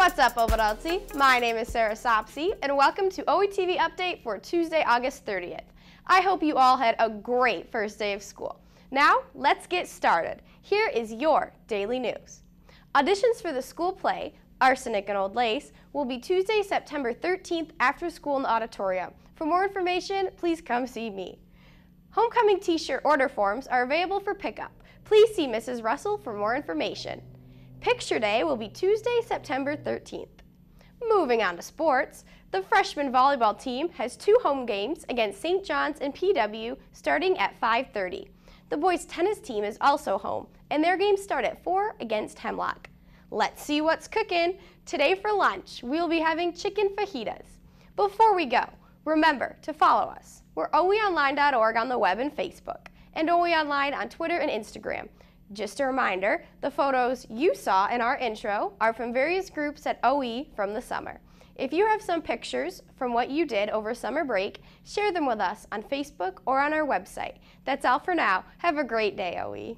up, Ovid-Elsie? My name is Sarah Sopsey, and welcome to OETV Update for Tuesday, August 30th. I hope you all had a great first day of school. Now, let's get started. Here is your daily news. Auditions for the school play, Arsenic and Old Lace, will be Tuesday, September 13th after school in the auditorium. For more information, please come see me. Homecoming t-shirt order forms are available for pickup. Please see Mrs. Russell for more information. Picture Day will be Tuesday, September 13th. Moving on to sports, the freshman volleyball team has two home games against St. John's and PW starting at 5.30. The boys tennis team is also home, and their games start at 4 against Hemlock. Let's see what's cooking. Today for lunch, we'll be having chicken fajitas. Before we go, remember to follow us. We're oeonline.org on the web and Facebook, and OE Online on Twitter and Instagram. Just a reminder, the photos you saw in our intro are from various groups at OE from the summer. If you have some pictures from what you did over summer break, share them with us on Facebook or on our website. That's all for now. Have a great day, OE.